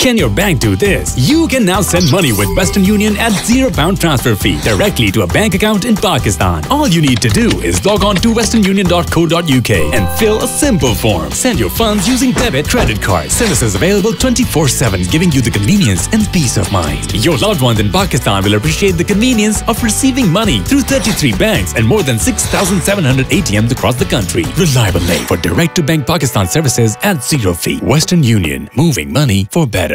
Can your bank do this? You can now send money with Western Union at zero pound transfer fee directly to a bank account in Pakistan. All you need to do is log on to westernunion.co.uk and fill a simple form. Send your funds using debit credit card. Services available 24-7 giving you the convenience and peace of mind. Your loved ones in Pakistan will appreciate the convenience of receiving money through 33 banks and more than 6,700 ATMs across the country. reliably for direct-to-bank Pakistan services at zero fee. Western Union. Moving money for better.